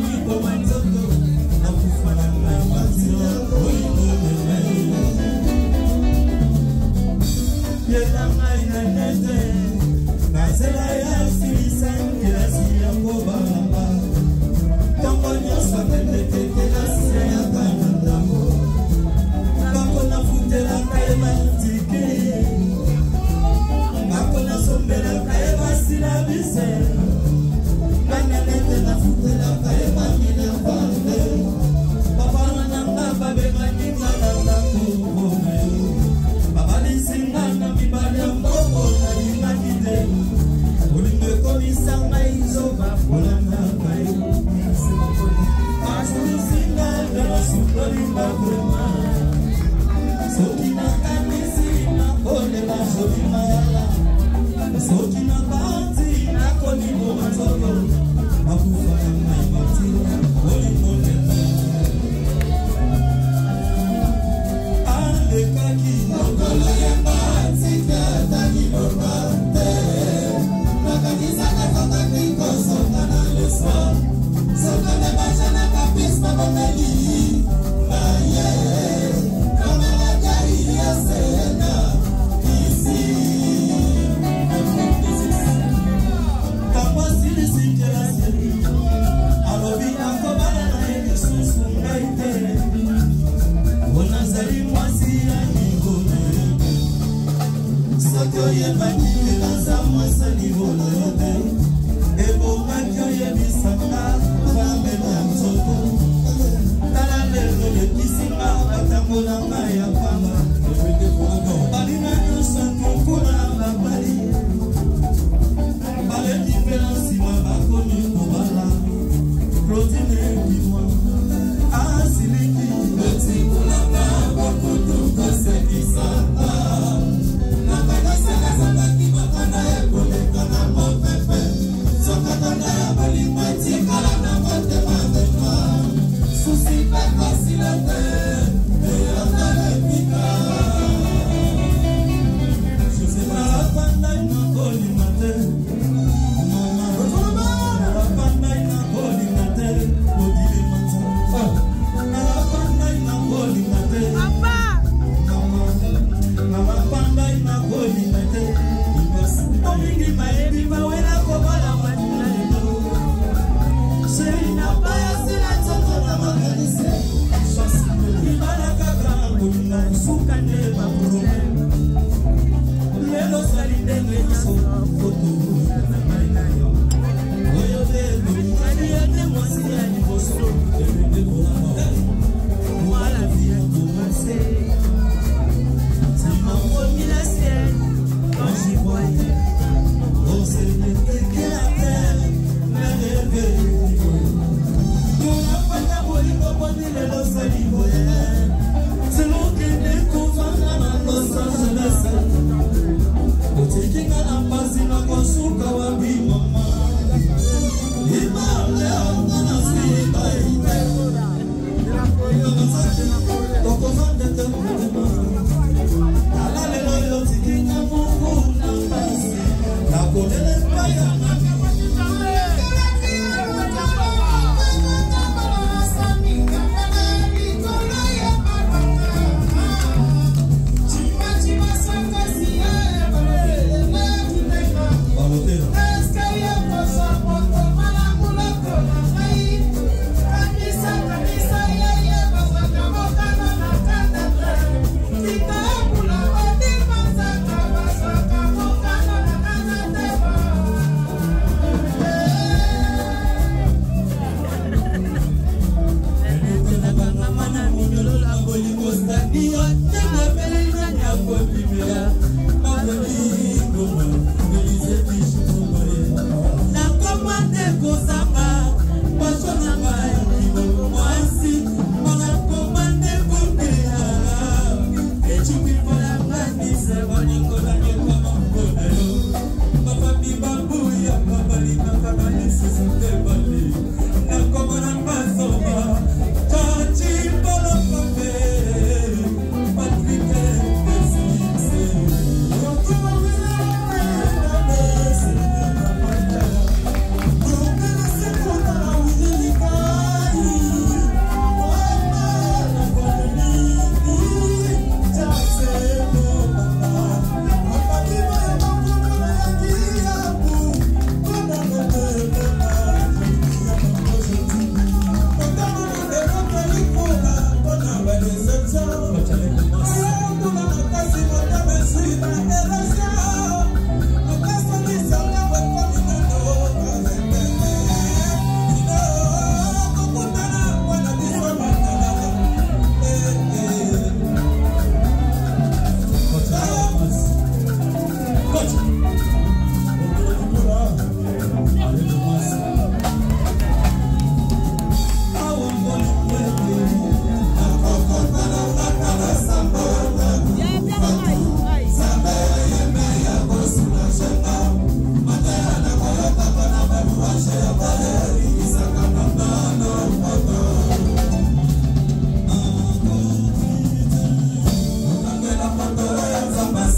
people, people went to the Sometimes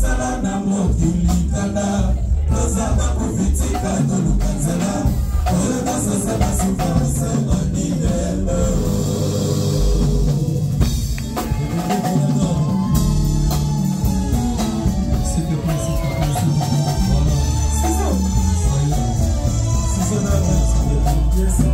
tosala na mokili tala tozaba kovitika toluka nzela oyo basosa basouffrance onilelo Yes.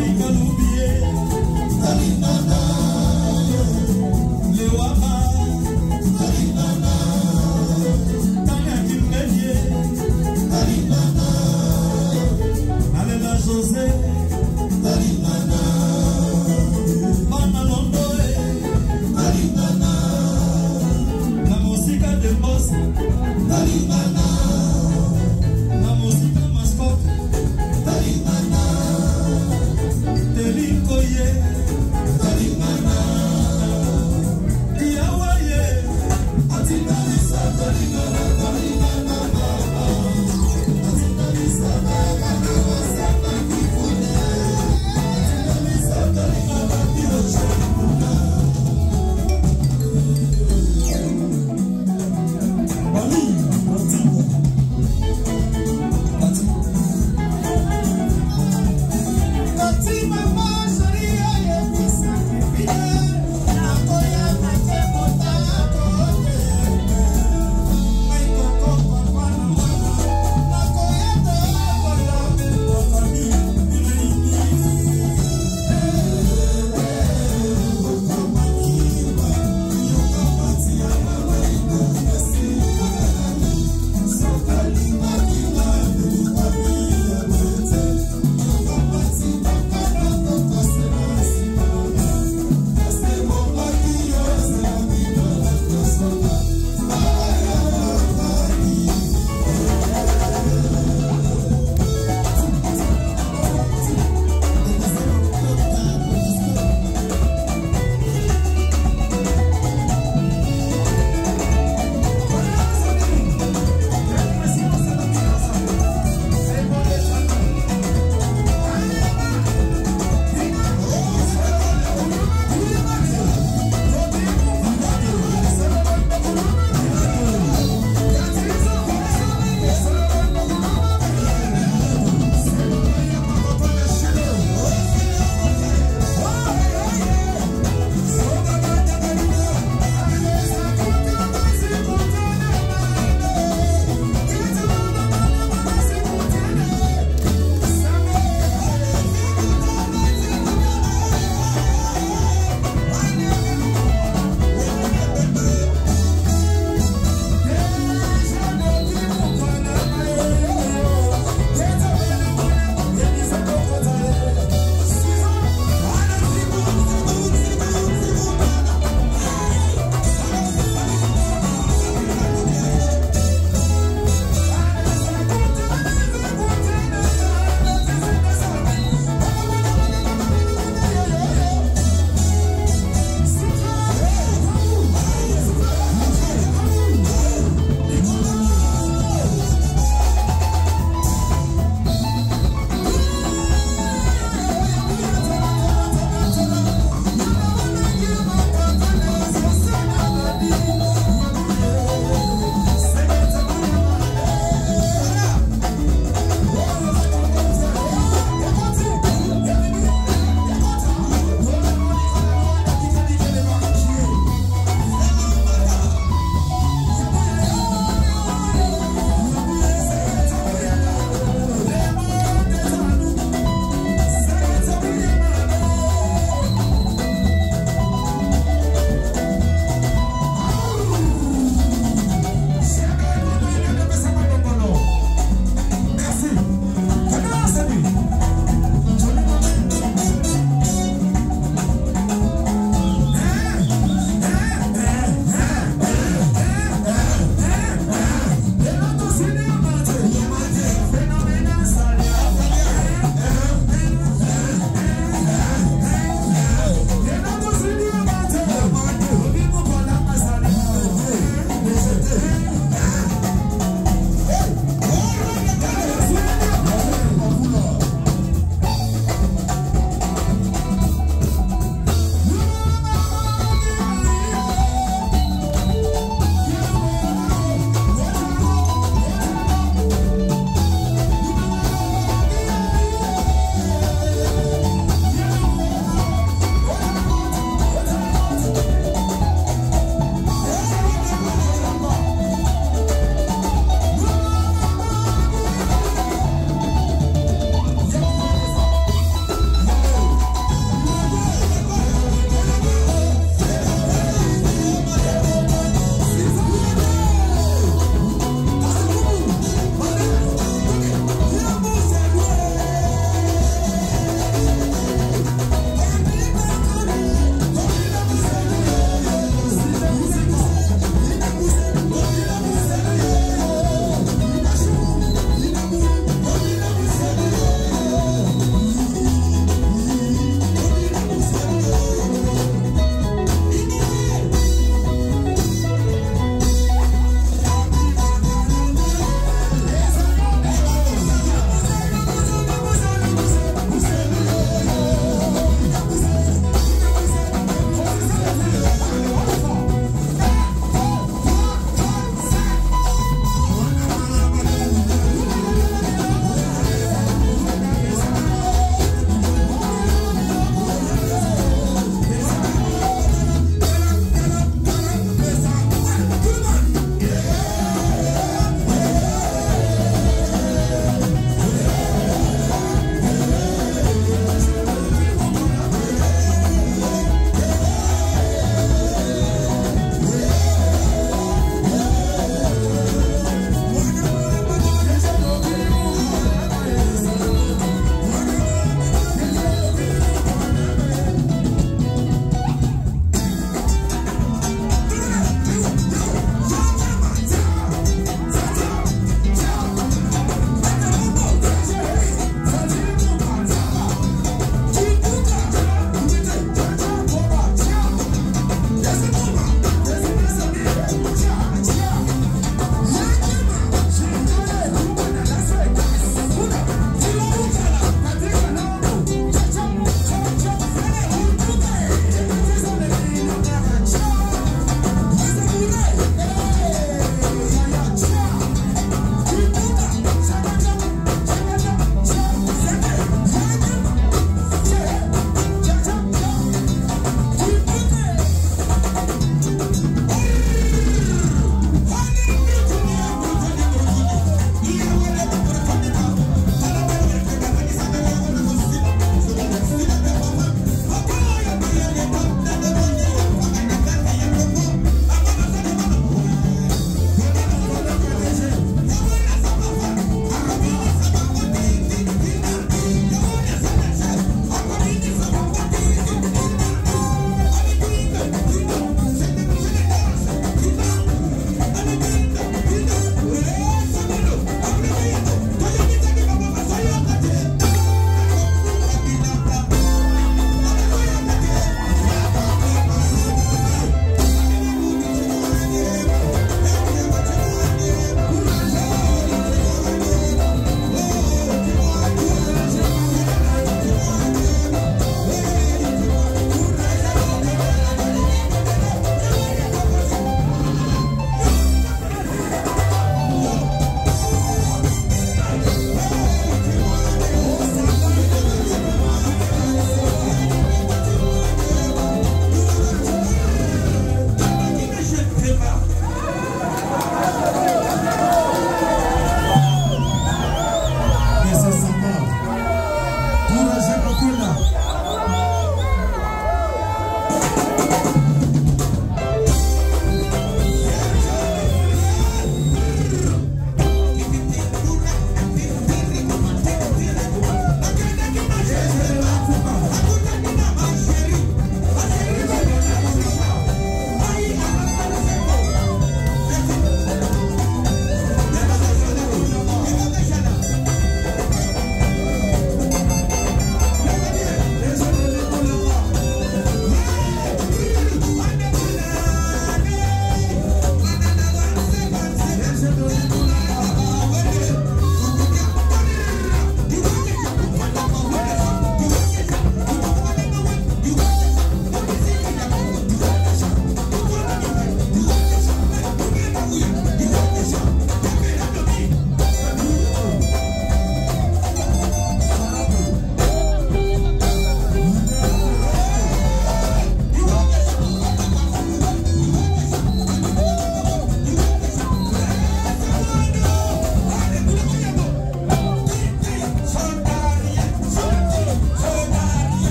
al bien,